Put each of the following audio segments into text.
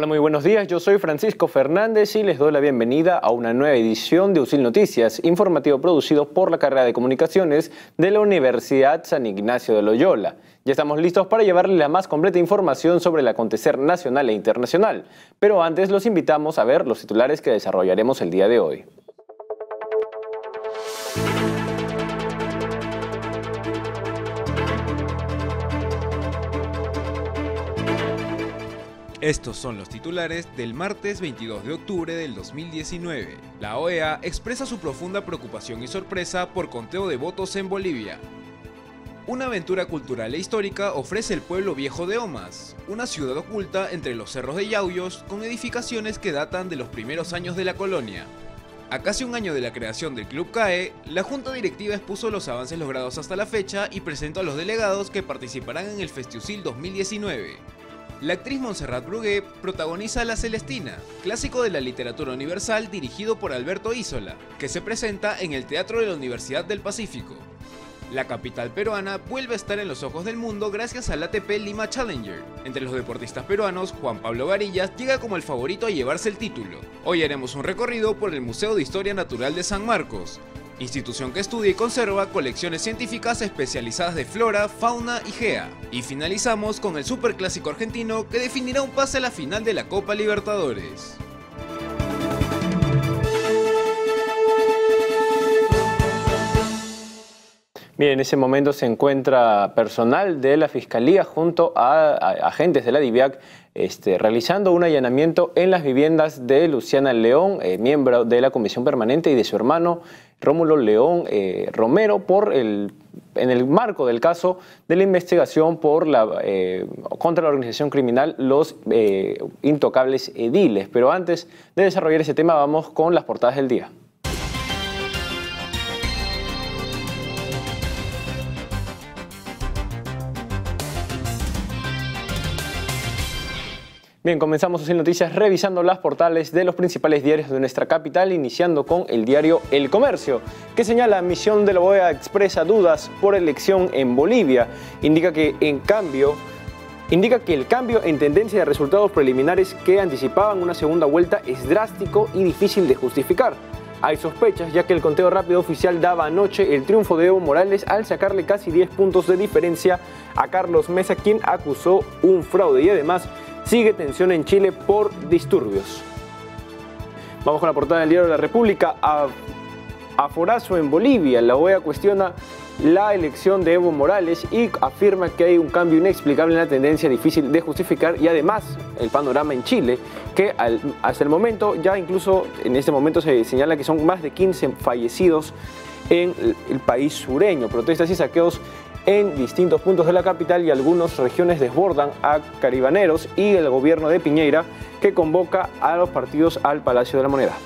Hola, muy buenos días. Yo soy Francisco Fernández y les doy la bienvenida a una nueva edición de USIL Noticias, informativo producido por la carrera de comunicaciones de la Universidad San Ignacio de Loyola. Ya estamos listos para llevarle la más completa información sobre el acontecer nacional e internacional, pero antes los invitamos a ver los titulares que desarrollaremos el día de hoy. Estos son los titulares del martes 22 de octubre del 2019. La OEA expresa su profunda preocupación y sorpresa por conteo de votos en Bolivia. Una aventura cultural e histórica ofrece el pueblo viejo de Omas, una ciudad oculta entre los cerros de Yauyos con edificaciones que datan de los primeros años de la colonia. A casi un año de la creación del Club CAE, la Junta Directiva expuso los avances logrados hasta la fecha y presentó a los delegados que participarán en el Festiusil 2019. La actriz Montserrat Brugué protagoniza La Celestina, clásico de la literatura universal dirigido por Alberto Isola, que se presenta en el Teatro de la Universidad del Pacífico. La capital peruana vuelve a estar en los ojos del mundo gracias al ATP Lima Challenger. Entre los deportistas peruanos, Juan Pablo Varillas llega como el favorito a llevarse el título. Hoy haremos un recorrido por el Museo de Historia Natural de San Marcos, institución que estudia y conserva colecciones científicas especializadas de flora, fauna y gea. Y finalizamos con el superclásico argentino que definirá un pase a la final de la Copa Libertadores. Bien, en ese momento se encuentra personal de la Fiscalía junto a, agentes de la DIVIAC este, realizando un allanamiento en las viviendas de Luciana León, eh, miembro de la Comisión Permanente, y de su hermano Rómulo León eh, Romero, por el, en el marco del caso de la investigación por la, eh, contra la organización criminal Los Intocables Ediles. Pero antes de desarrollar ese tema, vamos con las portadas del día. Bien, comenzamos así noticias revisando las portales de los principales diarios de nuestra capital, iniciando con el diario El Comercio, que señala misión de la OEA expresa dudas por elección en Bolivia. Indica que en cambio indica que el cambio en tendencia de resultados preliminares que anticipaban una segunda vuelta es drástico y difícil de justificar. Hay sospechas ya que el conteo rápido oficial daba anoche el triunfo de Evo Morales al sacarle casi 10 puntos de diferencia a Carlos Mesa, quien acusó un fraude y además Sigue tensión en Chile por disturbios. Vamos con la portada del diario de la República. A, Forazo en Bolivia. La OEA cuestiona la elección de Evo Morales y afirma que hay un cambio inexplicable en la tendencia difícil de justificar y además el panorama en Chile, que hasta el momento, ya incluso en este momento se señala que son más de 15 fallecidos en el país sureño. Protestas y saqueos en distintos puntos de la capital y algunas regiones desbordan a caribaneros y el gobierno de Piñeira que convoca a los partidos al Palacio de la Moneda.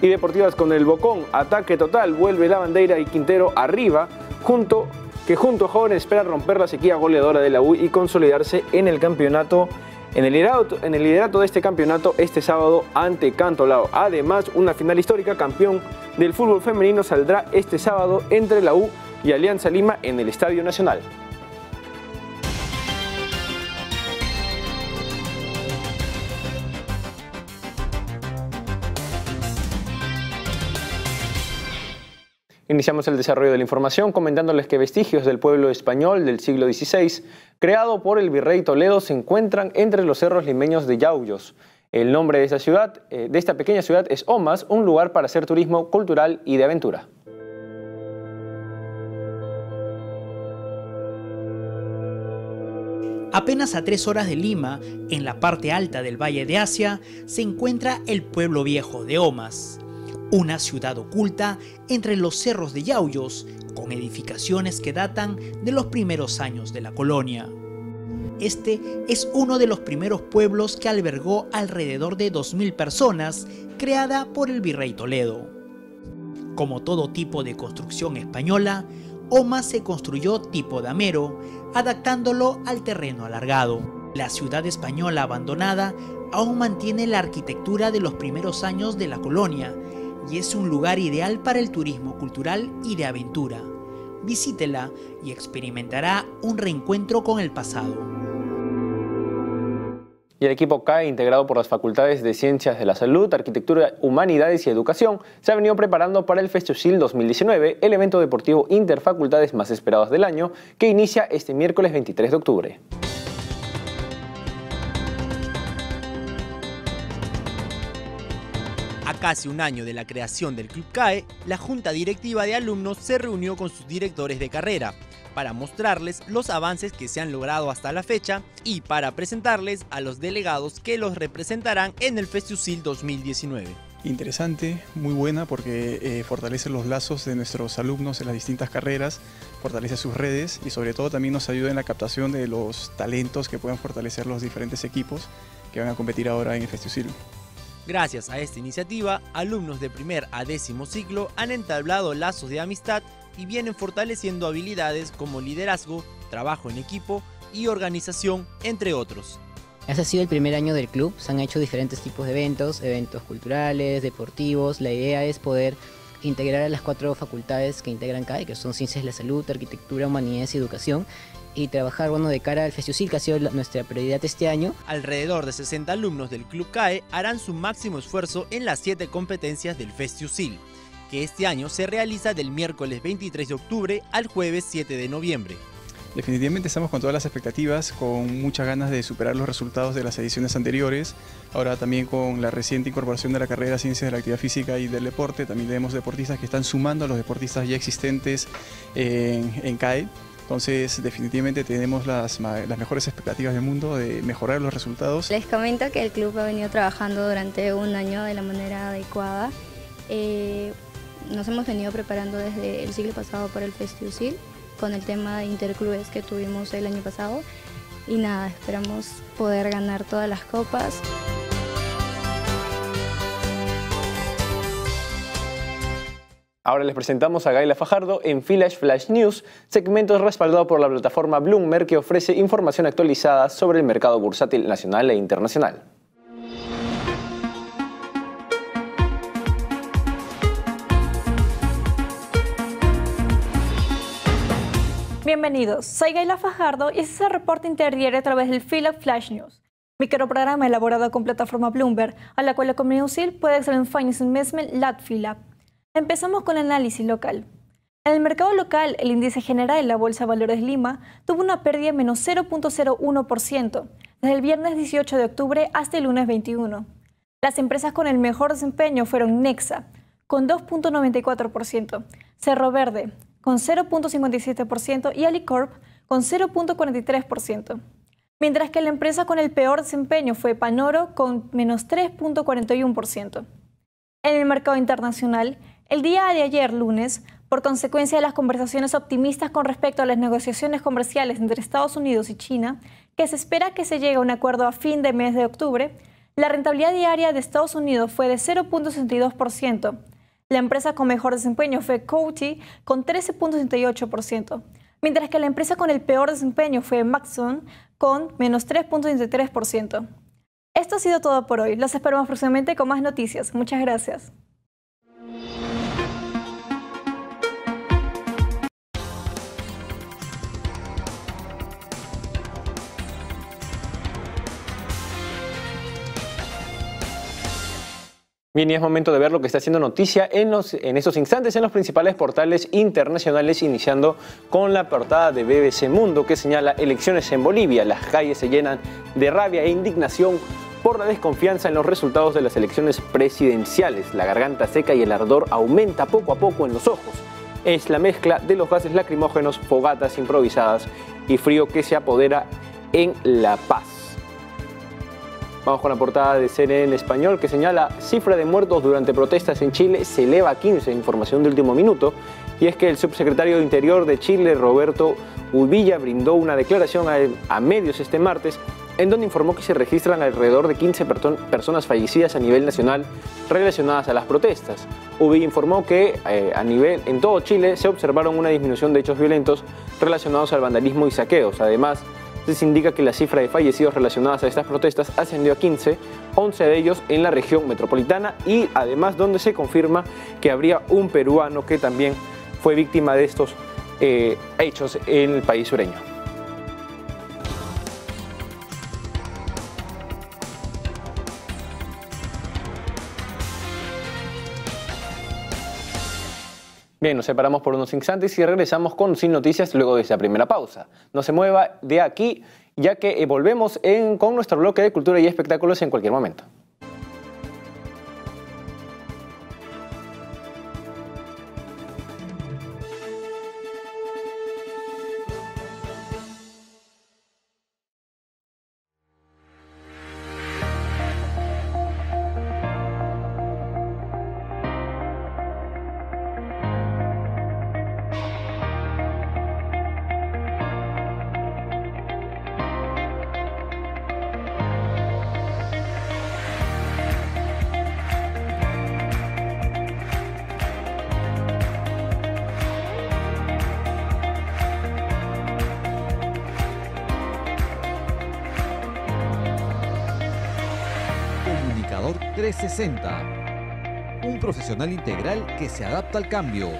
Y Deportivas con el Bocón, ataque total, vuelve la bandera y Quintero arriba, junto, que junto a jóvenes espera romper la sequía goleadora de la U y consolidarse en el campeonato en el, liderato, en el liderato de este campeonato este sábado ante Cantolao. Además, una final histórica, campeón del fútbol femenino saldrá este sábado entre la U y Alianza Lima en el Estadio Nacional. Iniciamos el desarrollo de la información comentándoles que vestigios del pueblo español del siglo XVI, creado por el virrey Toledo, se encuentran entre los cerros limeños de Yauyos. El nombre de esta ciudad, eh, de esta pequeña ciudad, es Omas, un lugar para hacer turismo cultural y de aventura. Apenas a tres horas de Lima, en la parte alta del Valle de Asia, se encuentra el pueblo viejo de Omas, una ciudad oculta entre los cerros de Yauyos, con edificaciones que datan de los primeros años de la colonia. Este es uno de los primeros pueblos que albergó alrededor de 2.000 personas, creada por el virrey Toledo. Como todo tipo de construcción española, Omas se construyó tipo damero, adaptándolo al terreno alargado. La ciudad española abandonada aún mantiene la arquitectura de los primeros años de la colonia y es un lugar ideal para el turismo cultural y de aventura. Visítela y experimentará un reencuentro con el pasado. Y el equipo CAE, integrado por las facultades de Ciencias de la Salud, Arquitectura, Humanidades y Educación, se ha venido preparando para el Festusil 2019, el evento deportivo interfacultades más esperado del año, que inicia este miércoles 23 de octubre. A casi un año de la creación del Club CAE, la Junta Directiva de Alumnos se reunió con sus directores de carrera para mostrarles los avances que se han logrado hasta la fecha y para presentarles a los delegados que los representarán en el Festusil 2019 interesante, muy buena porque eh, fortalece los lazos de nuestros alumnos en las distintas carreras, fortalece sus redes y sobre todo también nos ayuda en la captación de los talentos que puedan fortalecer los diferentes equipos que van a competir ahora en el Festusil. Gracias a esta iniciativa, alumnos de primer a décimo ciclo han entablado lazos de amistad y vienen fortaleciendo habilidades como liderazgo, trabajo en equipo y organización, entre otros. Este ha sido el primer año del club, se han hecho diferentes tipos de eventos, eventos culturales, deportivos. La idea es poder integrar a las cuatro facultades que integran CAE, que son Ciencias de la Salud, Arquitectura, Humanidades y Educación, y trabajar bueno, de cara al FESIUSIL, que ha sido nuestra prioridad este año. Alrededor de 60 alumnos del Club CAE harán su máximo esfuerzo en las siete competencias del FESIUSIL que este año se realiza del miércoles 23 de octubre al jueves 7 de noviembre. Definitivamente estamos con todas las expectativas, con muchas ganas de superar los resultados de las ediciones anteriores. Ahora también con la reciente incorporación de la carrera Ciencias de la Actividad Física y del Deporte, también tenemos deportistas que están sumando a los deportistas ya existentes en, en CAE. Entonces, definitivamente tenemos las, las, mejores expectativas del mundo de mejorar los resultados. Les comento que el club ha venido trabajando durante un año de la manera adecuada. Eh, nos hemos venido preparando desde el siglo pasado para el Festiusil con el tema de interclubes que tuvimos el año pasado y nada, esperamos poder ganar todas las copas. Ahora les presentamos a Gaila Fajardo en Flash Flash News, segmento respaldado por la plataforma Bloomberg que ofrece información actualizada sobre el mercado bursátil nacional e internacional. Bienvenidos, soy Gaila Fajardo y este es el reporte interdiario a través del Philip Flash News, microprograma elaborado con plataforma Bloomberg, a la cual la comunidad UCIL puede acceder en Finance Investment LATFILAB. Empezamos con el análisis local. En el mercado local, el índice general de la Bolsa Valores Lima tuvo una pérdida de menos 0.01% desde el viernes 18 de octubre hasta el lunes 21. Las empresas con el mejor desempeño fueron Nexa, con 2.94%, Cerro Verde, con 0.57% y Alicorp con 0.43%, mientras que la empresa con el peor desempeño fue Panoro con menos 3.41%. En el mercado internacional, el día de ayer lunes, por consecuencia de las conversaciones optimistas con respecto a las negociaciones comerciales entre Estados Unidos y China, que se espera que se llegue a un acuerdo a fin de mes de octubre, la rentabilidad diaria de Estados Unidos fue de 0.62%, la empresa con mejor desempeño fue Coty con 13.68%, mientras que la empresa con el peor desempeño fue Maxon con menos 3.63%. Esto ha sido todo por hoy. Los esperamos próximamente con más noticias. Muchas gracias. Bien, y es momento de ver lo que está haciendo noticia en, los, en estos instantes en los principales portales internacionales, iniciando con la portada de BBC Mundo que señala elecciones en Bolivia. Las calles se llenan de rabia e indignación por la desconfianza en los resultados de las elecciones presidenciales. La garganta seca y el ardor aumenta poco a poco en los ojos. Es la mezcla de los gases lacrimógenos, fogatas improvisadas y frío que se apodera en La Paz. Vamos con la portada de CNN español que señala cifra de muertos durante protestas en Chile se eleva a 15, información de último minuto. Y es que el subsecretario de Interior de Chile, Roberto Ubilla, brindó una declaración a, medios este martes en donde informó que se registran alrededor de 15 personas fallecidas a nivel nacional relacionadas a las protestas. Ubilla informó que eh, a nivel en todo Chile se observaron una disminución de hechos violentos relacionados al vandalismo y saqueos. Además, se indica que la cifra de fallecidos relacionadas a estas protestas ascendió a 15, 11 de ellos en la región metropolitana y además donde se confirma que habría un peruano que también fue víctima de estos eh, hechos en el país sureño. Bien, nos separamos por unos instantes y regresamos con Sin Noticias luego de esa primera pausa. No se mueva de aquí, ya que eh, volvemos con nuestro bloque de cultura y espectáculos en cualquier momento. Un profesional integral que se adapta al cambio.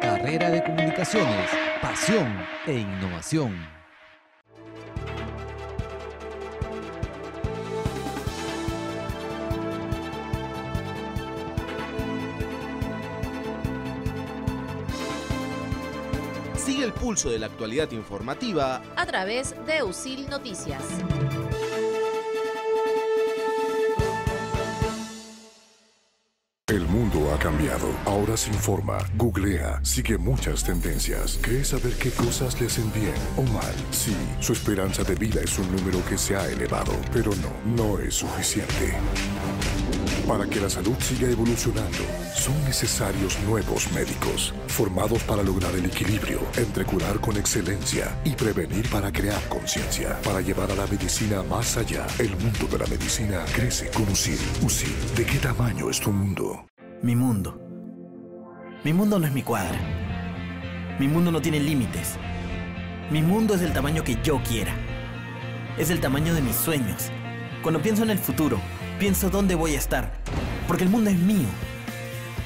Carrera de comunicaciones, pasión e innovación. Sigue el pulso de la actualidad informativa a través de USIL Noticias. Ha cambiado. Ahora se informa, googlea, sigue muchas tendencias. ¿Cree saber qué cosas le hacen bien o mal? Sí, su esperanza de vida es un número que se ha elevado, pero no, no es suficiente. Para que la salud siga evolucionando, son necesarios nuevos médicos, formados para lograr el equilibrio entre curar con excelencia y prevenir para crear conciencia, para llevar a la medicina más allá. El mundo de la medicina crece con USIL. USIL, ¿de qué tamaño es tu mundo? Mi mundo. Mi mundo no es mi cuadra. Mi mundo no tiene límites. Mi mundo es del tamaño que yo quiera. Es el tamaño de mis sueños. Cuando pienso en el futuro, pienso dónde voy a estar. Porque el mundo es mío.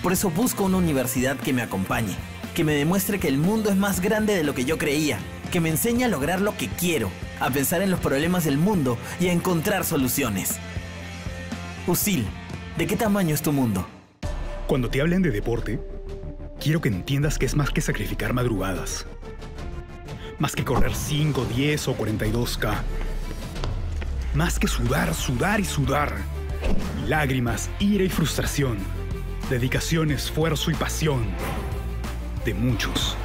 Por eso busco una universidad que me acompañe, que me demuestre que el mundo es más grande de lo que yo creía, que me enseñe a lograr lo que quiero, a pensar en los problemas del mundo y a encontrar soluciones. Usil, ¿de qué tamaño es tu mundo? Cuando te hablen de deporte, quiero que entiendas que es más que sacrificar madrugadas. Más que correr 5, 10 o 42K. Más que sudar, sudar y sudar. Lágrimas, ira y frustración. Dedicación, esfuerzo y pasión. De muchos.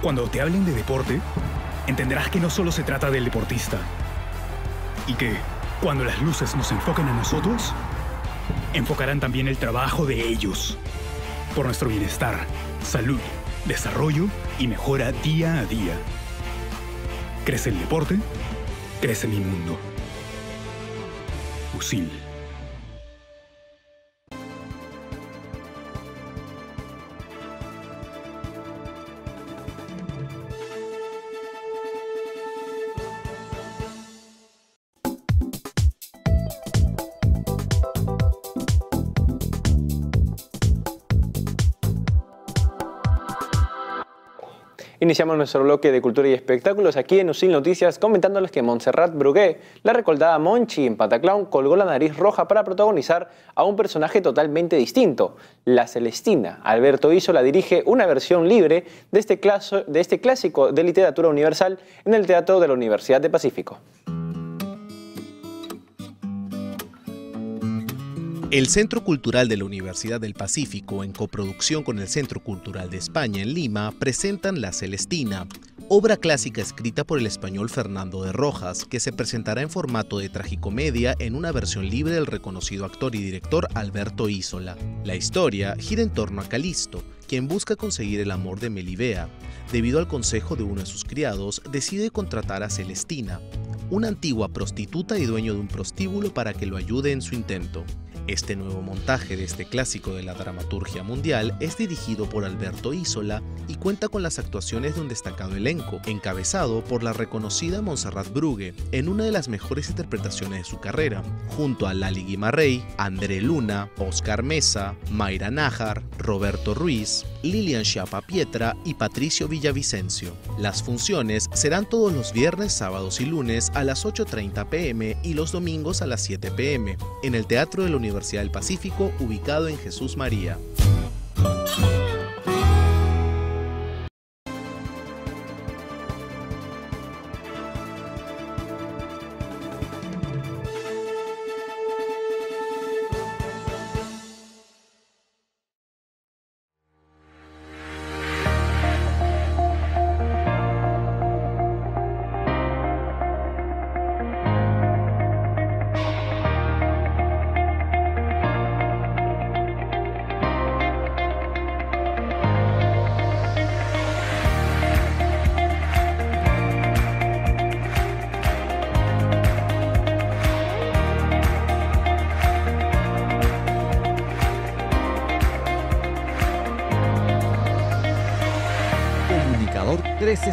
Cuando te hablen de deporte, entenderás que no solo se trata del deportista. Y que, cuando las luces nos enfoquen a nosotros, enfocarán también el trabajo de ellos por nuestro bienestar, salud, desarrollo y mejora día a día. Crece el deporte, crece mi mundo. Usil. Iniciamos nuestro bloque de cultura y espectáculos aquí en Usil Noticias comentándoles que Montserrat Brugué, la recordada Monchi en Pataclown, colgó la nariz roja para protagonizar a un personaje totalmente distinto, la Celestina. Alberto Isola dirige una versión libre este, de este clásico de literatura universal en el Teatro de la Universidad de Pacífico. El Centro Cultural de la Universidad del Pacífico, en coproducción con el Centro Cultural de España en Lima, presentan La Celestina, obra clásica escrita por el español Fernando de Rojas, que se presentará en formato de tragicomedia en una versión libre del reconocido actor y director Alberto Isola. La historia gira en torno a Calisto, quien busca conseguir el amor de Melibea. Debido al consejo de uno de sus criados, decide contratar a Celestina, una antigua prostituta y dueño de un prostíbulo para que lo ayude en su intento. Este nuevo montaje de este clásico de la dramaturgia mundial es dirigido por Alberto Isola y cuenta con las actuaciones de un destacado elenco, encabezado por la reconocida Montserrat Brugue en una de las mejores interpretaciones de su carrera, junto a Lali Guimarrey, André Luna, Oscar Mesa, Mayra Nájar, Roberto Ruiz, Lilian Chiapa Pietra y Patricio Villavicencio. Las funciones serán todos los viernes, sábados y lunes a las 8.30 pm y los domingos a las 7 pm en el Teatro de la Universidad del Pacífico, ubicado en Jesús María.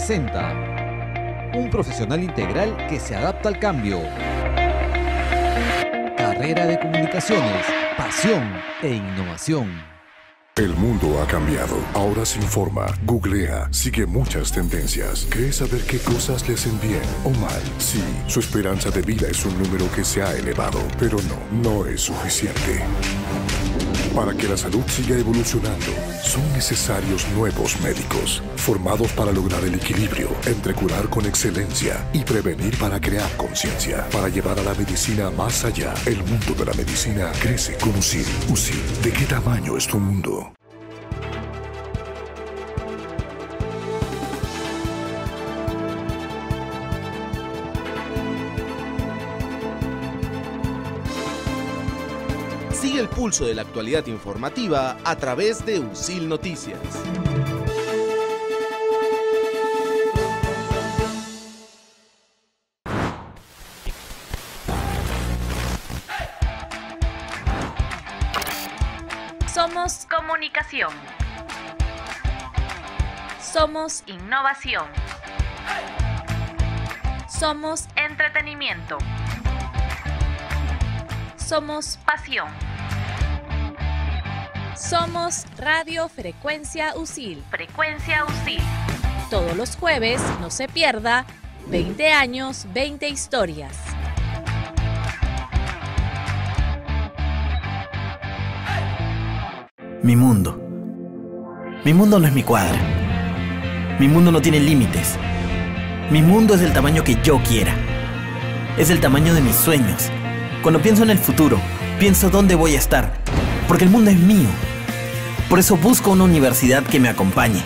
360. Un profesional integral que se adapta al cambio. Carrera de comunicaciones, pasión e innovación. El mundo ha cambiado. Ahora se informa, googlea, sigue muchas tendencias. ¿Cree saber qué cosas le hacen bien o mal? Sí, su esperanza de vida es un número que se ha elevado, pero no, no es suficiente. Para que la salud siga evolucionando, son necesarios nuevos médicos, formados para lograr el equilibrio entre curar con excelencia y prevenir para crear conciencia, para llevar a la medicina más allá. El mundo de la medicina crece con USIL. USIL, ¿de qué tamaño es tu mundo? Pulso de la actualidad informativa a través de USIL Noticias. Somos comunicación. Somos innovación. Somos entretenimiento. Somos pasión. Somos Radio Frecuencia USIL. Frecuencia USIL. Todos los jueves, no se pierda, 20 años, 20 historias. Mi mundo. Mi mundo no es mi cuadra. Mi mundo no tiene límites. Mi mundo es del tamaño que yo quiera. Es el tamaño de mis sueños. Cuando pienso en el futuro, pienso dónde voy a estar. Porque el mundo es mío. Por eso busco una universidad que me acompañe,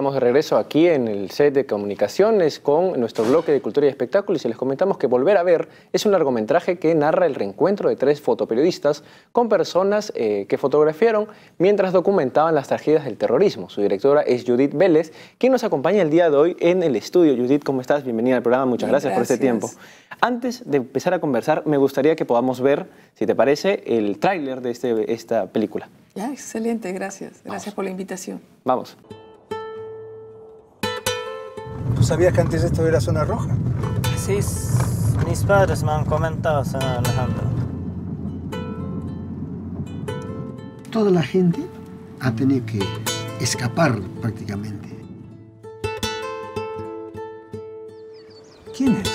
estamos de regreso aquí en el set de comunicaciones con nuestro bloque de cultura y espectáculos y les comentamos que Volver a Ver es un largometraje que narra el reencuentro de tres fotoperiodistas con personas eh, que fotografiaron mientras documentaban las tragedias del terrorismo. Su directora es Judith Vélez, quien nos acompaña el día de hoy en el estudio. Judith, ¿cómo estás? Bienvenida al programa, muchas gracias, por este tiempo. Antes de empezar a conversar, me gustaría que podamos ver, si te parece, el tráiler de este, esta película. Ya, excelente, gracias. Gracias por la invitación. Vamos. ¿Tú sabías que antes esto era zona roja? Sí, mis padres me han comentado, señor Alejandro. Toda la gente ha tenido que escapar prácticamente. ¿Quién es?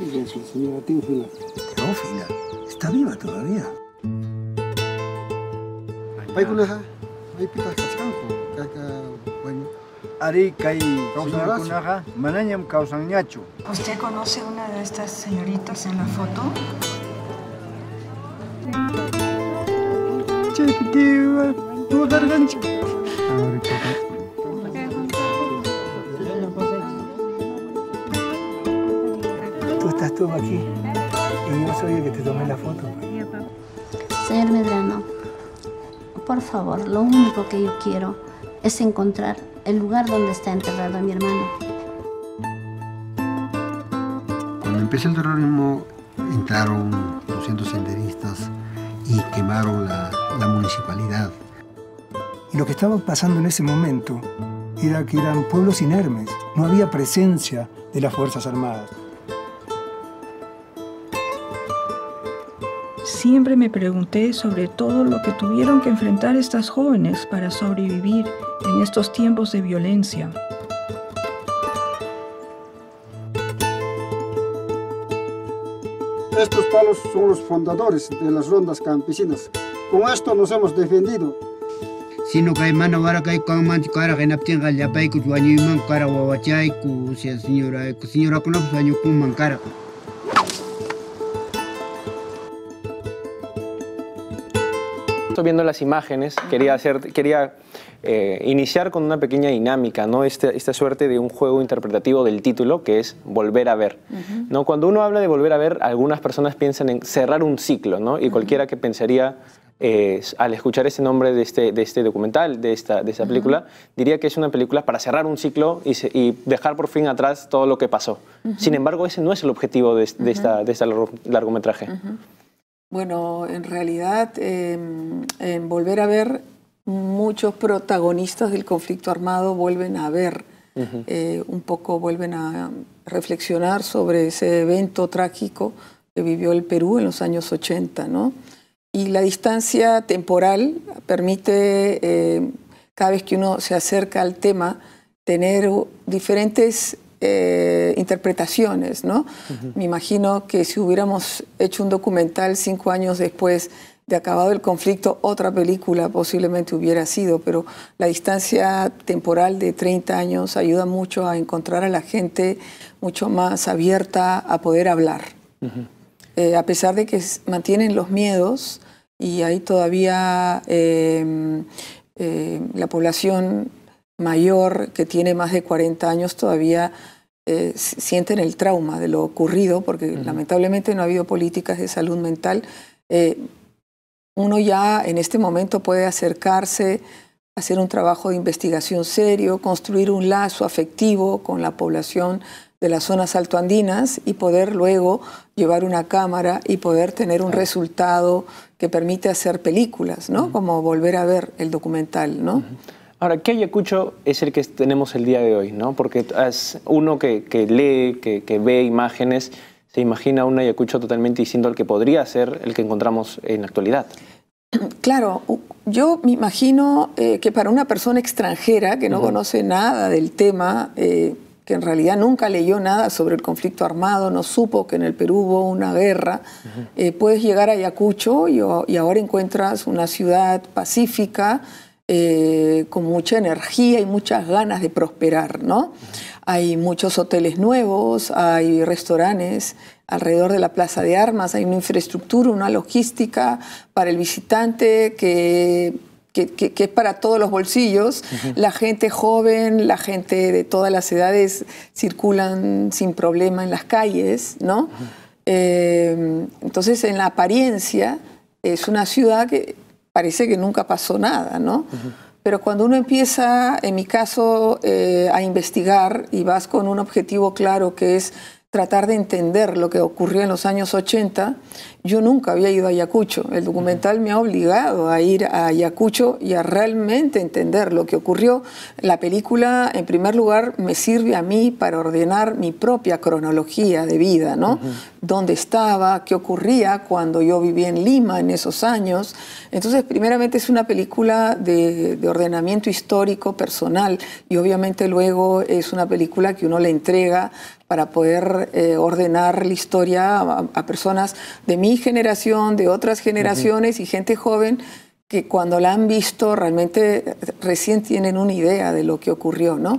Es la señora Teófila. Teófila. Está viva todavía. Paikunaja, hay pitas cascanjo, caca, bueno. Ari kai kunaja, mananyam kausan ñachu. ¿Usted conoce una de estas señoritas en la foto? Tú estás tú aquí y yo soy el que te tomé la foto. Señor Medrano, por favor, lo único que yo quiero es encontrar el lugar donde está enterrado mi hermano. Cuando empezó el terrorismo, entraron 200 senderistas y quemaron la, la municipalidad. Y lo que estaba pasando en ese momento era que eran pueblos inermes. No había presencia de las Fuerzas Armadas. Siempre me pregunté sobre todo lo que tuvieron que enfrentar estas jóvenes para sobrevivir en estos tiempos de violencia. Estos palos son los fundadores de las rondas campesinas. Con esto nos hemos defendido. Sino que mana wara kai kang man kara kai naptin gal ya pai ku tuanyu man kara wawachai ku señora ku señora ku no tuanyu ku man kara. Estoy viendo las imágenes, quería, hacer, quería eh, iniciar con una pequeña dinámica, ¿no? Este, esta suerte de un juego interpretativo del título que es volver a ver. ¿no? Cuando uno habla de volver a ver, algunas personas piensan en cerrar un ciclo, ¿no? y cualquiera que pensaría eh, al escuchar ese nombre de este, de este documental, de esta, de esta película, diría que es una película para cerrar un ciclo y, se- y dejar por fin atrás todo lo que pasó. Sin embargo, ese no es el objetivo de, de esta, de este largo- largometraje. Bueno, en realidad, eh, en volver a ver, muchos protagonistas del conflicto armado vuelven a ver, eh, un poco vuelven a reflexionar sobre ese evento trágico que vivió el Perú en los años 80, ¿no? Y la distancia temporal permite, eh, cada vez que uno se acerca al tema, tener diferentes eh, interpretaciones, ¿no? Me imagino que si hubiéramos hecho un documental cinco años después de acabado el conflicto, otra película posiblemente hubiera sido, pero la distancia temporal de 30 años ayuda mucho a encontrar a la gente mucho más abierta a poder hablar. Eh, a pesar de que mantienen los miedos y hay todavía eh, la población mayor que tiene más de 40 años todavía eh, sienten el trauma de lo ocurrido porque lamentablemente no ha habido políticas de salud mental. Eh, uno ya en este momento puede acercarse, hacer un trabajo de investigación serio, construir un lazo afectivo con la población de las zonas altoandinas y poder luego llevar una cámara y poder tener un resultado que permite hacer películas, ¿no? Como volver a ver el documental, ¿no? Ahora, ¿qué Ayacucho es el que tenemos el día de hoy? ¿no? Porque es uno que, que lee, que, que ve imágenes, se imagina un Ayacucho totalmente distinto al que podría ser el que encontramos en la actualidad. Claro, yo me imagino eh, que para una persona extranjera que no conoce nada del tema, eh, que en realidad nunca leyó nada sobre el conflicto armado, no supo que en el Perú hubo una guerra, eh, puedes llegar a Ayacucho y ahora encuentras una ciudad pacífica, eh, con mucha energía y muchas ganas de prosperar, ¿no? Hay muchos hoteles nuevos, hay restaurantes alrededor de la Plaza de Armas, hay una infraestructura, una logística para el visitante que, que- que- que es para todos los bolsillos. La gente joven, la gente de todas las edades circulan sin problema en las calles, ¿no? Eh, entonces, en la apariencia, es una ciudad que parece que nunca pasó nada, ¿no? Pero cuando uno empieza, en mi caso, eh, a investigar y vas con un objetivo claro que es tratar de entender lo que ocurrió en los años 80, yo nunca había ido a Ayacucho. El documental me ha obligado a ir a Ayacucho y a realmente entender lo que ocurrió. La película, en primer lugar, me sirve a mí para ordenar mi propia cronología de vida, ¿no? Dónde estaba, qué ocurría cuando yo vivía en Lima en esos años. Entonces, primeramente es una película de, de ordenamiento histórico personal y obviamente luego es una película que uno le entrega para poder eh, ordenar la historia a, a personas de mi generación, de otras generaciones y gente joven que cuando la han visto realmente recién tienen una idea de lo que ocurrió, ¿no?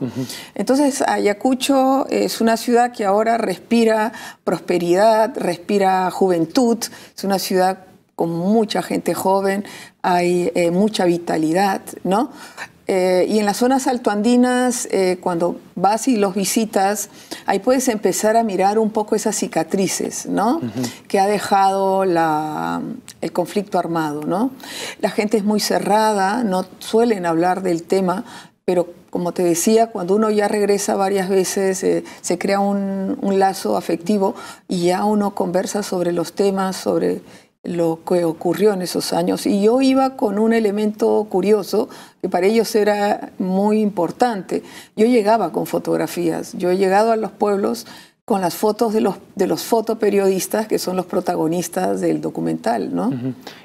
Entonces, Ayacucho es una ciudad que ahora respira prosperidad, respira juventud, es una ciudad con mucha gente joven, hay eh, mucha vitalidad, ¿no? Eh, y en las zonas altoandinas, eh, cuando vas y los visitas, ahí puedes empezar a mirar un poco esas cicatrices, ¿no? Que ha dejado la- el conflicto armado, ¿no? La gente es muy cerrada, no suelen hablar del tema, pero como te decía, cuando uno ya regresa varias veces, eh, se crea un, un lazo afectivo y ya uno conversa sobre los temas, sobre lo que ocurrió en esos años. Y yo iba con un elemento curioso que para ellos era muy importante. Yo llegaba con fotografías, yo he llegado a los pueblos con las fotos de los, de los fotoperiodistas que son los protagonistas del documental, ¿no?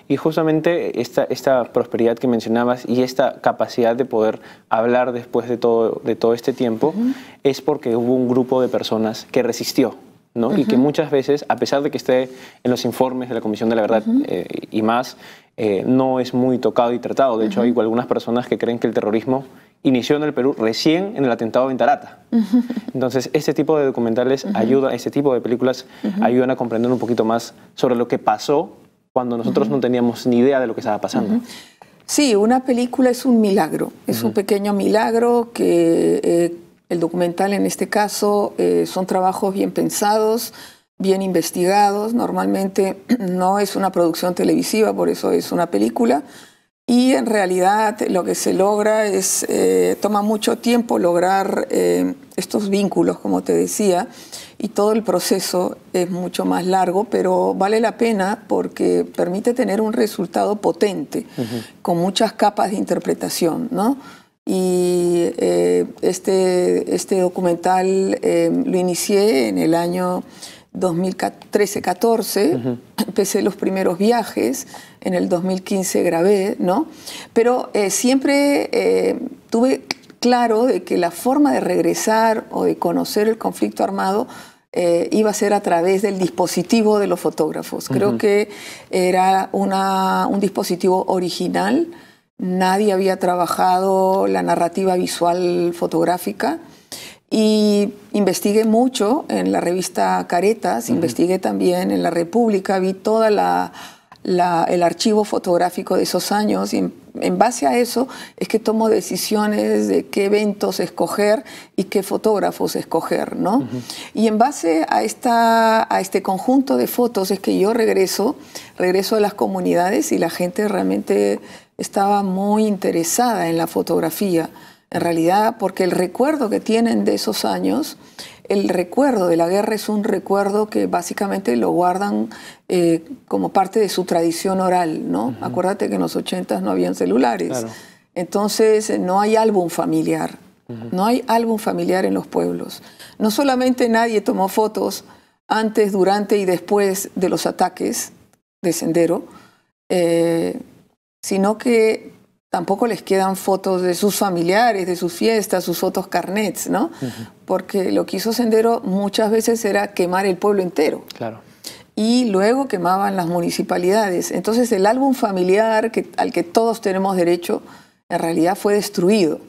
Y justamente esta, esta prosperidad que mencionabas y esta capacidad de poder hablar después de todo, de todo este tiempo es porque hubo un grupo de personas que resistió, ¿no? Y que muchas veces, a pesar de que esté en los informes de la Comisión de la Verdad eh, y más, eh, no es muy tocado y tratado. De hecho, hay algunas personas que creen que el terrorismo inició en el Perú recién en el atentado de Intarata. Entonces, este tipo de documentales ayuda, este tipo de películas ayudan a comprender un poquito más sobre lo que pasó cuando nosotros no teníamos ni idea de lo que estaba pasando. Sí, una película es un milagro, es un pequeño milagro que eh, el documental en este caso eh, son trabajos bien pensados, bien investigados, normalmente no es una producción televisiva, por eso es una película. Y en realidad lo que se logra es, eh, toma mucho tiempo lograr eh, estos vínculos, como te decía, y todo el proceso es mucho más largo, pero vale la pena porque permite tener un resultado potente, con muchas capas de interpretación, ¿no? Y eh, este, este documental lo inicié en el año 2013-14, empecé los primeros viajes, en el 2015 grabé, ¿no? Pero eh, siempre eh, tuve claro de que la forma de regresar o de conocer el conflicto armado eh, iba a ser a través del dispositivo de los fotógrafos. Creo que era un dispositivo original, nadie había trabajado la narrativa visual fotográfica y investigué mucho en la revista Caretas, investigué también en la República, vi toda la, el archivo fotográfico de esos años y en, base a eso es que tomo decisiones de qué eventos escoger y qué fotógrafos escoger, ¿no? Y en base a, esta, a este conjunto de fotos es que yo regreso, regreso a las comunidades y la gente realmente estaba muy interesada en la fotografía en realidad, porque el recuerdo que tienen de esos años, el recuerdo de la guerra es un recuerdo que básicamente lo guardan eh, como parte de su tradición oral, ¿no? Acuérdate que en los 80 no habían celulares. Entonces, no hay álbum familiar. No hay álbum familiar en los pueblos. No solamente nadie tomó fotos antes, durante y después de los ataques de Sendero, eh, sino que tampoco les quedan fotos de sus familiares, de sus fiestas, sus fotos carnets, ¿no? Porque lo que hizo Sendero muchas veces era quemar el pueblo entero. Claro. Y luego quemaban las municipalidades. Entonces el álbum familiar que, al que todos tenemos derecho en realidad fue destruido.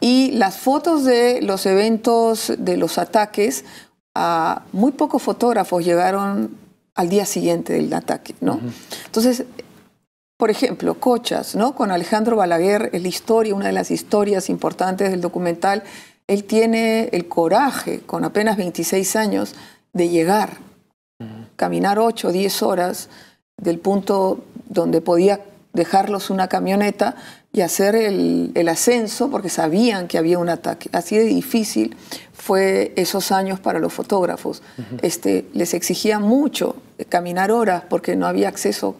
Y las fotos de los eventos, de los ataques, a muy pocos fotógrafos llegaron al día siguiente del ataque, ¿no? Entonces por ejemplo, Cochas, ¿no? Con Alejandro Balaguer la historia, una de las historias importantes del documental. Él tiene el coraje, con apenas 26 años, de llegar, caminar 8 o 10 horas del punto donde podía dejarlos una camioneta y hacer el, ascenso porque sabían que había un ataque. Así de difícil fue esos años para los fotógrafos. este, les exigía mucho caminar horas porque no había acceso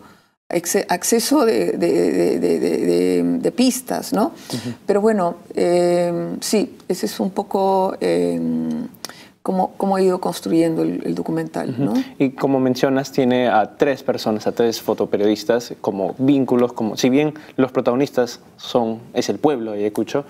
acceso de, pistas, ¿no? Pero bueno, eh, sí, ese es un poco eh, cómo, ha ido construyendo el, documental, ¿no? Y como mencionas, tiene a tres personas, a tres fotoperiodistas como vínculos, como si bien los protagonistas son, es el pueblo de Ayacucho,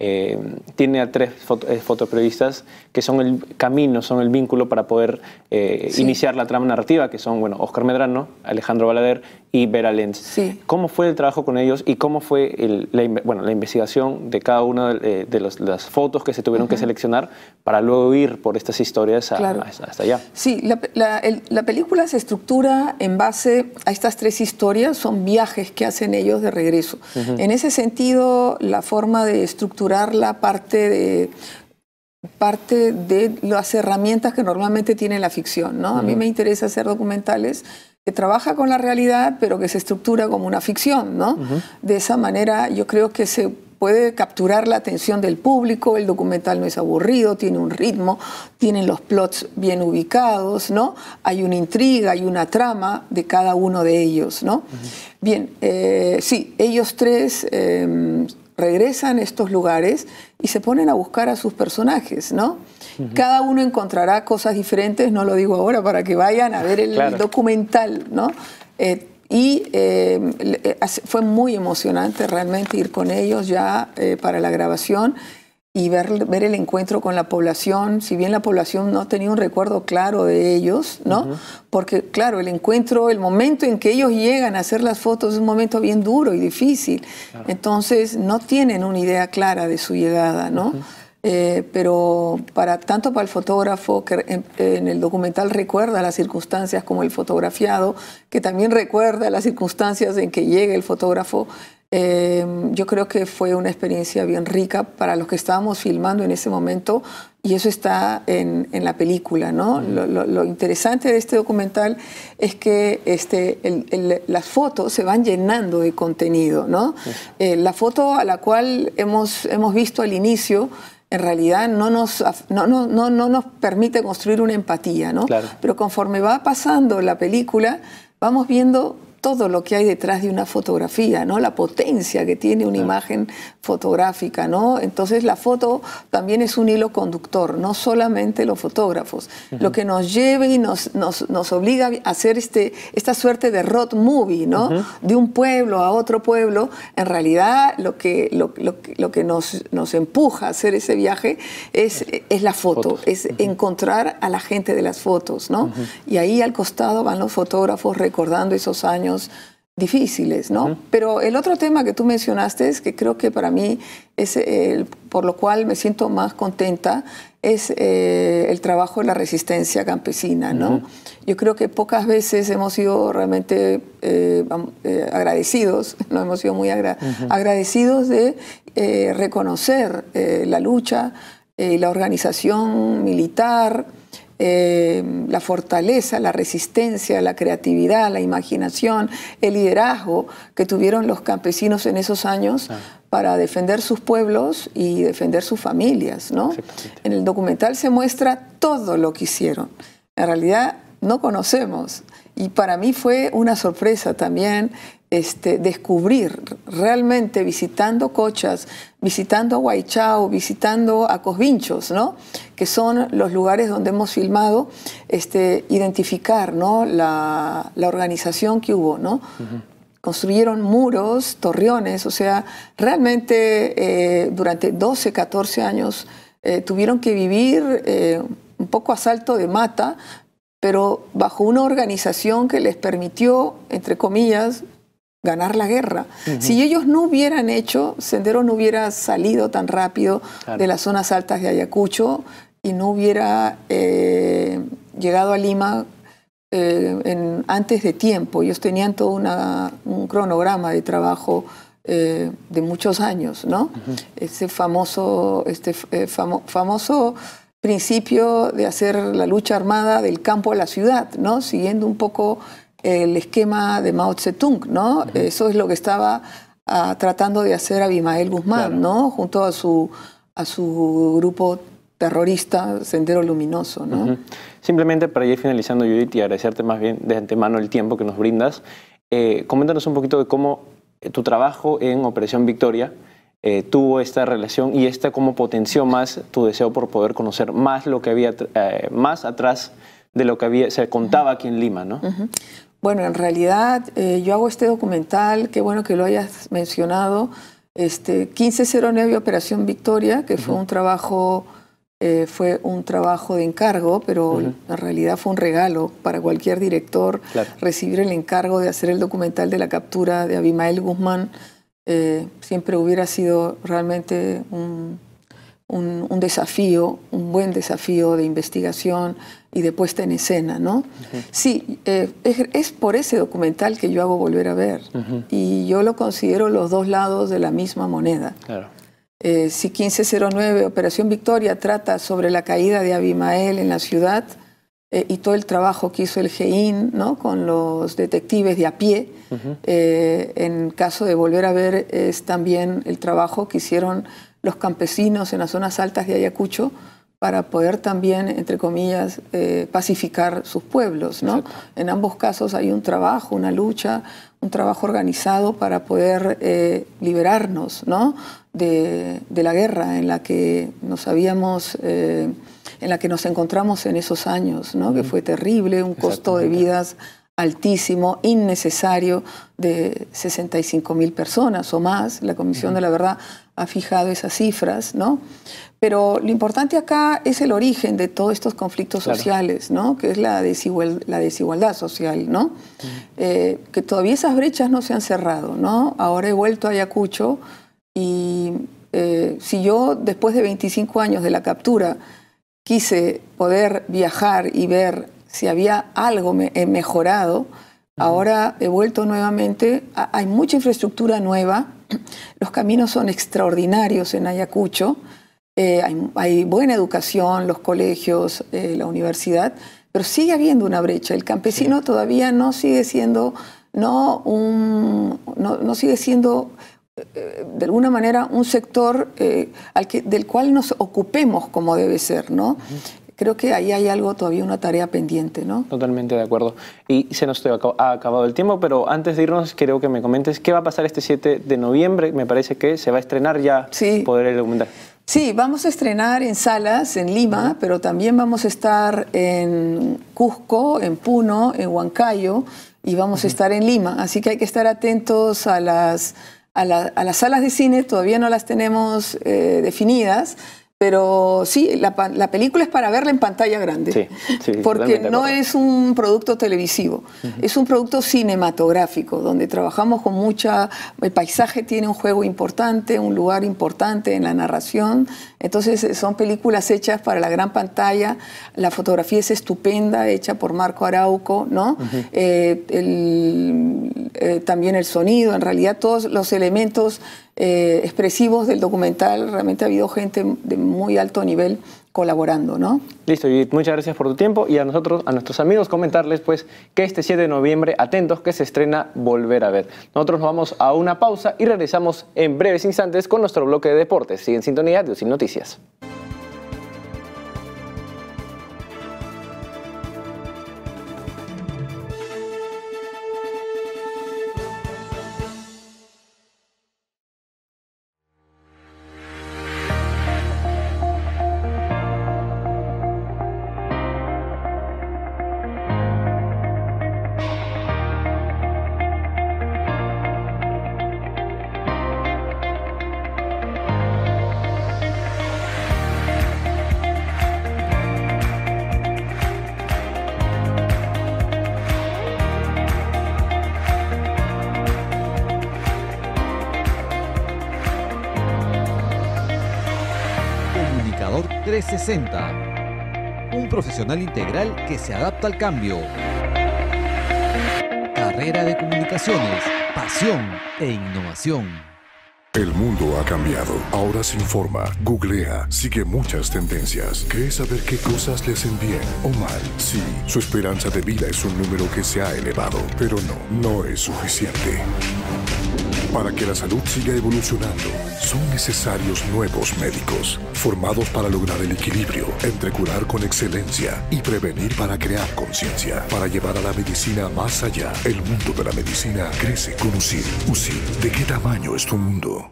eh, tiene a tres eh, fotoperiodistas que son el camino, son el vínculo para poder eh, iniciar la trama narrativa, que son bueno, Oscar Medrano, Alejandro Balader y Vera Lenz. ¿Cómo fue el trabajo con ellos y cómo fue la, bueno, la investigación de cada una de, las fotos que se tuvieron que seleccionar para luego ir por estas historias hasta allá? Sí, la, la película se estructura en base a estas tres historias, son viajes que hacen ellos de regreso. En ese sentido, la forma de estructurar la parte de parte de las herramientas que normalmente tiene la ficción. ¿no? A mí me interesa hacer documentales que trabaja con la realidad, pero que se estructura como una ficción. ¿no? De esa manera yo creo que se puede capturar la atención del público, el documental no es aburrido, tiene un ritmo, tienen los plots bien ubicados, ¿no? Hay una intriga, hay una trama de cada uno de ellos, ¿no? Bien, eh, sí, ellos tres em, regresan a estos lugares y se ponen a buscar a sus personajes, ¿no? Cada uno encontrará cosas diferentes, no lo digo ahora para que vayan a ver el documental, ¿no? Eh, y eh, eh, fue muy emocionante realmente ir con ellos ya eh, para la grabación y ver, ver el encuentro con la población, si bien la población no tenía un recuerdo claro de ellos, ¿no? Porque claro, el encuentro, el momento en que ellos llegan a hacer las fotos es un momento bien duro y difícil. Entonces no tienen una idea clara de su llegada, ¿no? Eh, pero para, tanto para el fotógrafo, que en, el documental recuerda las circunstancias como el fotografiado, que también recuerda las circunstancias en que llega el fotógrafo, eh, yo creo que fue una experiencia bien rica para los que estábamos filmando en ese momento y eso está en, en la película. ¿no? Lo, interesante de este documental es que este, las fotos se van llenando de contenido. ¿no? Eh, la foto a la cual hemos, hemos visto al inicio en realidad no nos, no, no, no, nos permite construir una empatía, ¿no? Pero conforme va pasando la película, vamos viendo todo lo que hay detrás de una fotografía, ¿no? La potencia que tiene una imagen fotográfica, ¿no? Entonces la foto también es un hilo conductor, no solamente los fotógrafos. Lo que nos lleva y nos, nos, nos, obliga a hacer este, esta suerte de road movie, ¿no? De un pueblo a otro pueblo, en realidad lo que, lo, lo, lo que nos, nos empuja a hacer ese viaje es, es la foto, es encontrar a la gente de las fotos, ¿no? Y ahí al costado van los fotógrafos recordando esos años difíciles, ¿no? Pero el otro tema que tú mencionaste, es que creo que para mí es el, por lo cual me siento más contenta, es eh, el trabajo de la resistencia campesina, ¿no? Yo creo que pocas veces hemos sido realmente eh, eh, agradecidos, no hemos sido muy agradecidos de reconocer la lucha, la organización militar, eh, la fortaleza, la resistencia, la creatividad, la imaginación, el liderazgo que tuvieron los campesinos en esos años ah. para defender sus pueblos y defender sus familias. ¿no? En el documental se muestra todo lo que hicieron. En realidad no conocemos. Y para mí fue una sorpresa también este, descubrir realmente visitando Cochas, visitando a Guaychao, visitando a Cosvinchos, ¿no? que son los lugares donde hemos filmado, este, identificar ¿no? la, organización que hubo. ¿no? Construyeron muros, torreones, o sea, realmente eh, durante 12, 14 años eh, tuvieron que vivir eh, un poco a salto de mata, pero bajo una organización que les permitió, entre comillas, ganar la guerra. Si ellos no hubieran hecho, Sendero no hubiera salido tan rápido de las zonas altas de Ayacucho y no hubiera eh, llegado a Lima eh, en, antes de tiempo. Ellos tenían todo un cronograma de trabajo eh, de muchos años, ¿no? Ese famoso, este, famoso principio de hacer la lucha armada del campo a la ciudad, ¿no? Siguiendo un poco el esquema de Mao Zedong, ¿no? Eso es lo que estaba ah, tratando de hacer Abimael Guzmán, ¿no? Junto a su, a su grupo terrorista Sendero Luminoso, ¿no? Simplemente para ir finalizando, Judith, y agradecerte más bien de antemano el tiempo que nos brindas, eh, coméntanos un poquito de cómo eh, tu trabajo en Operación Victoria eh, tuvo esta relación y esta cómo potenció más tu deseo por poder conocer más lo que había más atrás de lo que había, se contaba aquí en Lima, ¿no? Bueno, en realidad eh, yo hago este documental, qué bueno que lo hayas mencionado, este, 1509 Operación Victoria, que fue un trabajo... Eh, fue un trabajo de encargo, pero en realidad fue un regalo para cualquier director recibir el encargo de hacer el documental de la captura de Abimael Guzmán. Eh, siempre hubiera sido realmente un, un, desafío, un buen desafío de investigación y de puesta en escena, ¿no? Sí, eh, es, por ese documental que yo hago volver a ver y yo lo considero los dos lados de la misma moneda. Claro. Eh, si 1509, Operación Victoria, trata sobre la caída de Abimael en la ciudad, eh, y todo el trabajo que hizo el GEIN ¿no? con los detectives de a pie. Eh, en caso de volver a ver, es también el trabajo que hicieron los campesinos en las zonas altas de Ayacucho para poder también, entre comillas, eh, pacificar sus pueblos. ¿no? En ambos casos hay un trabajo, una lucha, un trabajo organizado para poder liberarnos ¿no? de, de, la guerra en la que nos habíamos en la que nos encontramos en esos años, ¿no? que fue terrible, un costo de vidas altísimo, innecesario, de 65 mil personas o más. La Comisión de la Verdad ha fijado esas cifras, ¿no? Pero lo importante acá es el origen de todos estos conflictos sociales, ¿no? Que es la, la desigualdad social, ¿no? Eh, que todavía esas brechas no se han cerrado, ¿no? Ahora he vuelto a Ayacucho y eh, si yo, después de 25 años de la captura, quise poder viajar y ver si había algo eh, mejorado. Ahora he vuelto nuevamente, hay mucha infraestructura nueva, los caminos son extraordinarios en Ayacucho, eh, hay, buena educación, los colegios, eh, la universidad, pero sigue habiendo una brecha. El campesino todavía no sigue siendo, no, un, no sigue siendo de alguna manera un sector eh, al que, del cual nos ocupemos como debe ser, ¿no? Creo que ahí hay algo, todavía una tarea pendiente, ¿no? Totalmente de acuerdo. Y se nos ha acabado el tiempo, pero antes de irnos, quiero que me comentes qué va a pasar este 7 de noviembre. Me parece que se va a estrenar ya sí. Poder el documental. Sí, vamos a estrenar en salas en Lima, pero también vamos a estar en Cusco, en Puno, en Huancayo y vamos a estar en Lima. Así que hay que estar atentos a las a, las salas de cine todavía no las tenemos eh, definidas, pero sí, la, película es para verla en pantalla grande, porque no es un producto televisivo, es un producto cinematográfico, donde trabajamos con mucha... El paisaje tiene un juego importante, un lugar importante en la narración, entonces eh, son películas hechas para la gran pantalla, la fotografía es estupenda, hecha por Marco Arauco, ¿no? Eh, eh, también el sonido, en realidad todos los elementos eh, expresivos del documental. Realmente ha habido gente de muy alto nivel colaborando, ¿no? Listo, Judith, muchas gracias por tu tiempo y a nosotros, a nuestros amigos, comentarles pues que este 7 de noviembre, atentos que se estrena Volver a ver. Nosotros nos vamos a una pausa y regresamos en breves instantes con nuestro bloque de deportes. Sigue en sintonía de Sin Noticias. Un profesional integral que se adapta al cambio. Carrera de comunicaciones, pasión e innovación. El mundo ha cambiado. Ahora se informa, googlea, sigue muchas tendencias. Cree saber qué cosas le hacen bien o mal. Sí, su esperanza de vida es un número que se ha elevado, pero no, no es suficiente. Para que la salud siga evolucionando, son necesarios nuevos médicos, formados para lograr el equilibrio entre curar con excelencia y prevenir para crear conciencia, para llevar a la medicina más allá. El mundo de la medicina crece con USIL. USIL, ¿de qué tamaño es tu mundo?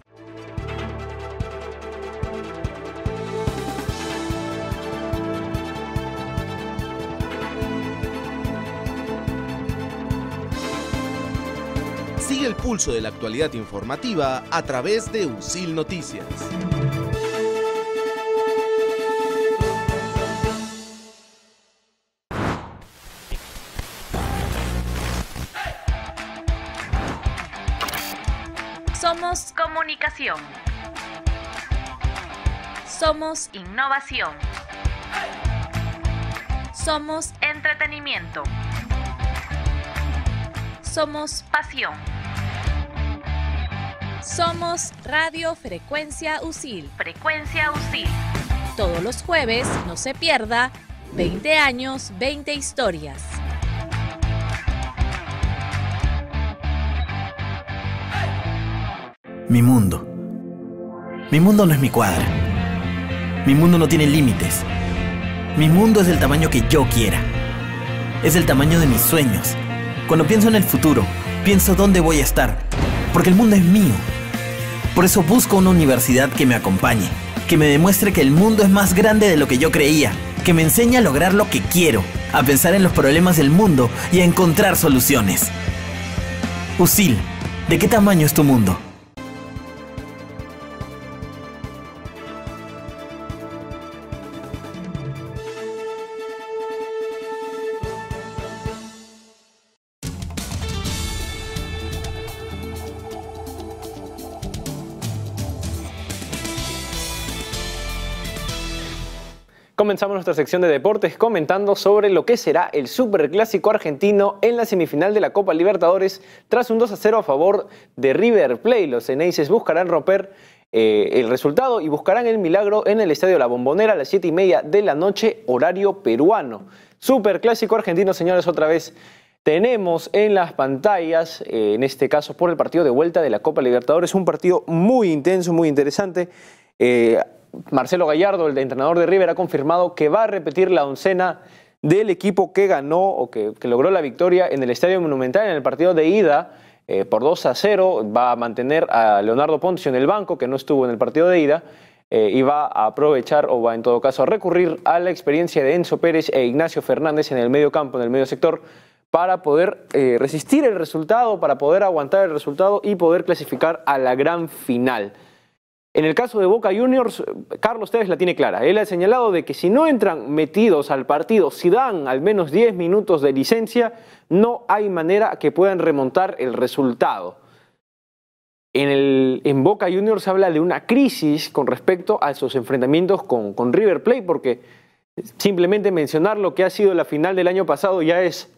Pulso de la actualidad informativa a través de USIL Noticias. Somos comunicación. Somos innovación. Somos entretenimiento. Somos pasión. Somos Radio Frecuencia USIL. Frecuencia USIL. Todos los jueves, no se pierda, 20 años, 20 historias. Mi mundo. Mi mundo no es mi cuadra. Mi mundo no tiene límites. Mi mundo es del tamaño que yo quiera. Es el tamaño de mis sueños. Cuando pienso en el futuro, pienso dónde voy a estar. Porque el mundo es mío. Por eso busco una universidad que me acompañe, que me demuestre que el mundo es más grande de lo que yo creía, que me enseñe a lograr lo que quiero, a pensar en los problemas del mundo y a encontrar soluciones. Usil, ¿de qué tamaño es tu mundo? Comenzamos nuestra sección de deportes comentando sobre lo que será el Superclásico argentino en la semifinal de la Copa Libertadores tras un 2 a 0 a favor de River Plate. Los Ceneices buscarán romper eh, el resultado y buscarán el milagro en el Estadio La Bombonera a las 7 y media de la noche, horario peruano. Superclásico argentino, señores, otra vez. Tenemos en las pantallas, eh, en este caso por el partido de vuelta de la Copa Libertadores, un partido muy intenso, muy interesante. Eh, Marcelo Gallardo, el entrenador de River, ha confirmado que va a repetir la oncena del equipo que ganó o que, logró la victoria en el Estadio Monumental en el partido de ida eh, por 2 a 0. Va a mantener a Leonardo Poncio en el banco, que no estuvo en el partido de ida, eh, y va a aprovechar o va en todo caso a recurrir a la experiencia de Enzo Pérez e Ignacio Fernández en el medio campo, en el medio sector, para poder eh, resistir el resultado, para poder aguantar el resultado y poder clasificar a la gran final. En el caso de Boca Juniors, Carlos Tevez la tiene clara. Él ha señalado de que si no entran metidos al partido, si dan al menos 10 minutos de licencia, no hay manera que puedan remontar el resultado. En, Boca Juniors se habla de una crisis con respecto a sus enfrentamientos con, con River Plate, porque simplemente mencionar lo que ha sido la final del año pasado ya es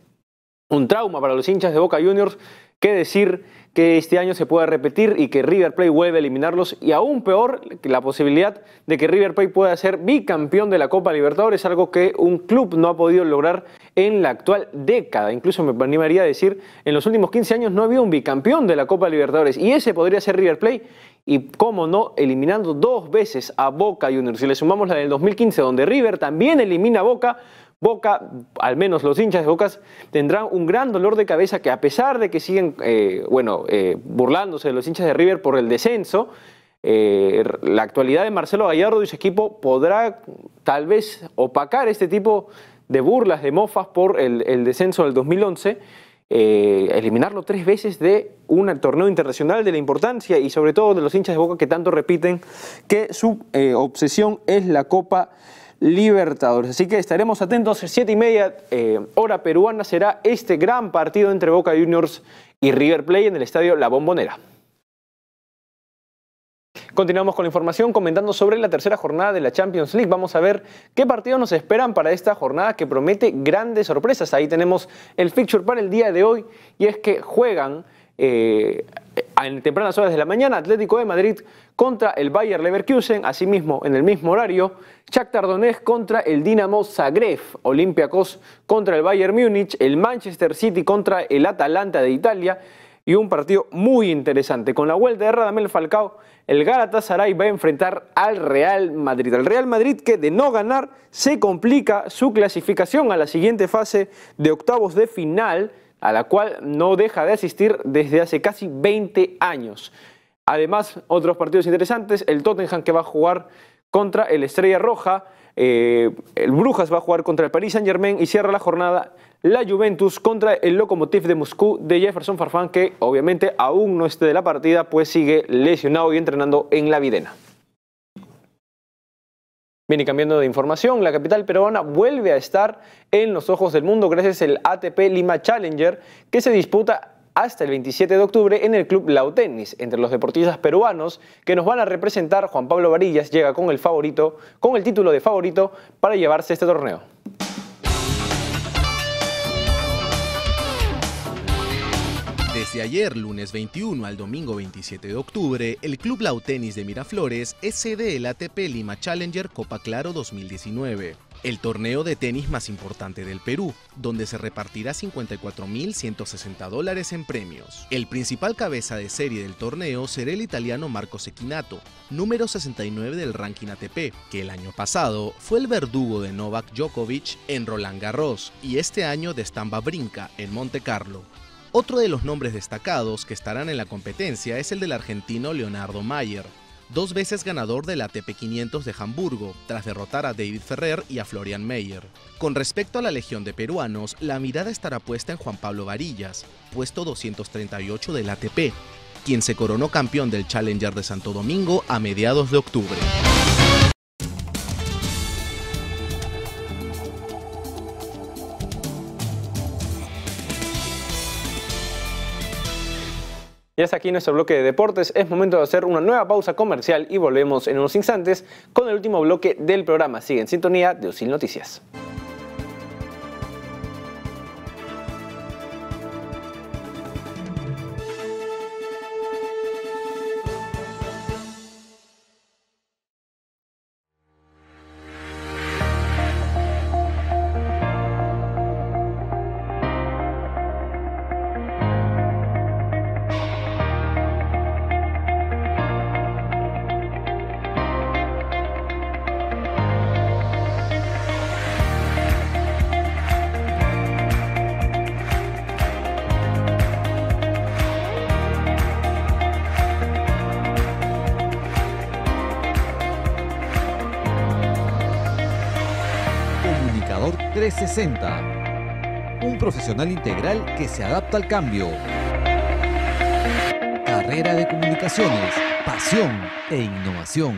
un trauma para los hinchas de Boca Juniors. ¿Qué decir que este año se pueda repetir y que River Plate vuelva a eliminarlos y aún peor la posibilidad de que River Plate pueda ser bicampeón de la Copa Libertadores, algo que un club no ha podido lograr en la actual década. Incluso me animaría a decir, en los últimos 15 años no había un bicampeón de la Copa Libertadores y ese podría ser River Plate y cómo no, eliminando dos veces a Boca Juniors. Si le sumamos la del 2015 donde River también elimina a Boca, Boca, al menos los hinchas de Bocas, tendrán un gran dolor de cabeza que a pesar de que siguen, eh, bueno, eh, burlándose de los hinchas de River por el descenso, eh, la actualidad de Marcelo Gallardo y su equipo podrá tal vez opacar este tipo de burlas, de mofas por el, descenso del 2011. eliminarlo tres veces de un torneo internacional de la importancia y sobre todo de los hinchas de Boca que tanto repiten que su obsesión es la Copa Libertadores. Así que estaremos atentos, siete y media eh, hora peruana será este gran partido entre Boca Juniors y River Plate en el estadio La Bombonera. Continuamos con la información comentando sobre la tercera jornada de la Champions League. Vamos a ver qué partidos nos esperan para esta jornada que promete grandes sorpresas. Ahí tenemos el fixture para el día de hoy y es que juegan eh, en tempranas horas de la mañana, Atlético de Madrid contra el Bayer Leverkusen, asimismo en el mismo horario, Shakhtar Donetsk contra el Dinamo Zagreb, Olympiacos contra el Bayern Múnich, el Manchester City contra el Atalanta de Italia y un partido muy interesante. Con la vuelta de Radamel Falcao, el Galatasaray va a enfrentar al Real Madrid. El Real Madrid que de no ganar se complica su clasificación a la siguiente fase de octavos de final a la cual no deja de asistir desde hace casi 20 años. Además, otros partidos interesantes, el Tottenham que va a jugar contra el Estrella Roja, eh, el Brujas va a jugar contra el Paris Saint Germain y cierra la jornada la Juventus contra el Lokomotiv de Moscú de Jefferson Farfán, que obviamente aún no esté de la partida, pues sigue lesionado y entrenando en la Videna. Bien, y cambiando de información, la capital peruana vuelve a estar en los ojos del mundo gracias al ATP Lima Challenger que se disputa hasta el 27 de octubre en el Club Lau Tennis. Entre los deportistas peruanos que nos van a representar, Juan Pablo Varillas llega con el favorito, con el título de favorito para llevarse este torneo. Desde ayer, lunes 21 al domingo 27 de octubre, el Club Tenis de Miraflores es sede del ATP Lima Challenger Copa Claro 2019. el torneo de tenis más importante del Perú, donde se repartirá 54.160 dólares en premios. El principal cabeza de serie del torneo será el italiano Marco Sequinato, número 69 del ranking ATP, que el año pasado fue el verdugo de Novak Djokovic en Roland Garros y este año de Stamba Brinca en Monte Carlo. Otro de los nombres destacados que estarán en la competencia es el del argentino Leonardo Mayer, dos veces ganador del ATP 500 de Hamburgo, tras derrotar a David Ferrer y a Florian Meyer. Con respecto a la legión de peruanos, la mirada estará puesta en Juan Pablo Varillas, puesto 238 del ATP, quien se coronó campeón del Challenger de Santo Domingo a mediados de octubre. Y hasta aquí nuestro bloque de deportes. Es momento de hacer una nueva pausa comercial y volvemos en unos instantes con el último bloque del programa. Sigue en sintonía de UCIL Noticias. 360. Un profesional integral que se adapta al cambio. Carrera de comunicaciones, pasión e innovación.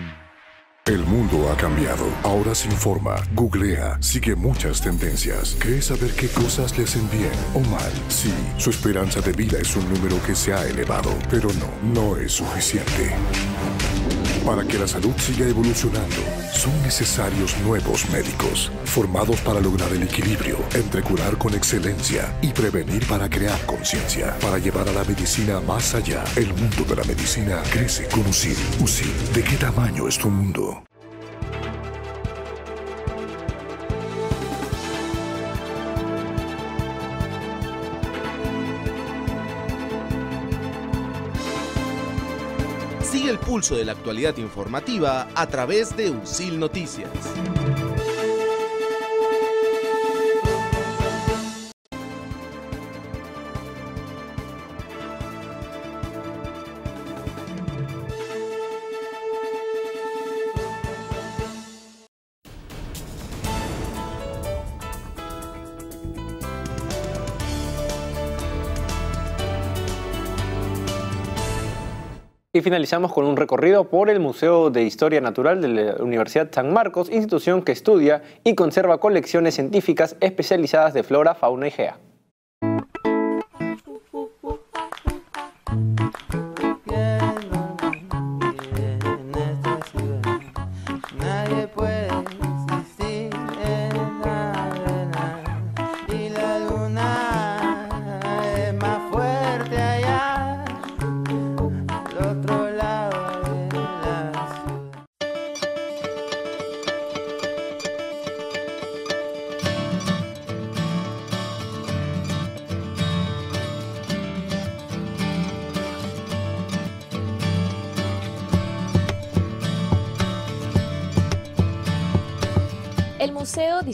El mundo ha cambiado. Ahora se informa, googlea, sigue muchas tendencias. ¿Cree saber qué cosas le hacen bien o mal? Sí, su esperanza de vida es un número que se ha elevado, pero no, no es suficiente. Para que la salud siga evolucionando, son necesarios nuevos médicos, formados para lograr el equilibrio entre curar con excelencia y prevenir para crear conciencia, para llevar a la medicina más allá. El mundo de la medicina crece con USIL. USIL, ¿de qué tamaño es tu mundo? De la actualidad informativa a través de UCIL Noticias. Y finalizamos con un recorrido por el Museo de Historia Natural de la Universidad San Marcos, institución que estudia y conserva colecciones científicas especializadas de flora, fauna y gea.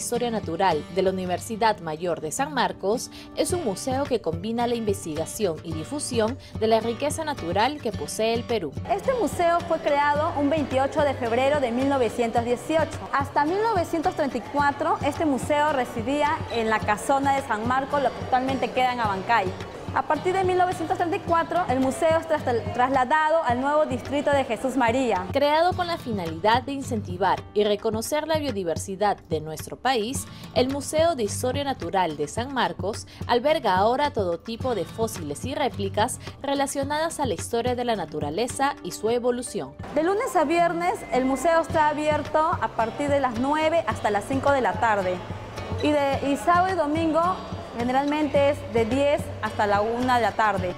Historia Natural de la Universidad Mayor de San Marcos es un museo que combina la investigación y difusión de la riqueza natural que posee el Perú. Este museo fue creado un 28 de febrero de 1918. Hasta 1934 este museo residía en la casona de San Marcos, lo que actualmente queda en Abancay. A partir de 1934 el museo es tras- trasladado al nuevo distrito de Jesús María. Creado con la finalidad de incentivar y reconocer la biodiversidad de nuestro país, el Museo de Historia Natural de San Marcos alberga ahora todo tipo de fósiles y réplicas relacionadas a la historia de la naturaleza y su evolución. De lunes a viernes el museo está abierto a partir de las 9 hasta las 5 de la tarde. Y, de, y sábado y domingo generalmente es de 10 hasta la 1 de la tarde.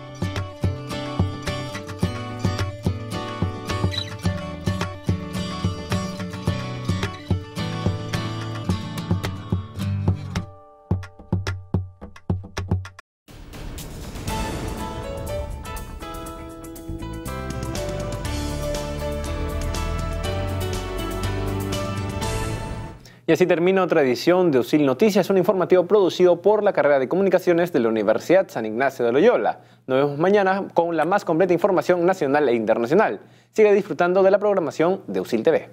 Y así termina otra edición de USIL Noticias, un informativo producido por la carrera de comunicaciones de la Universidad San Ignacio de Loyola. Nos vemos mañana con la más completa información nacional e internacional. Sigue disfrutando de la programación de USIL TV.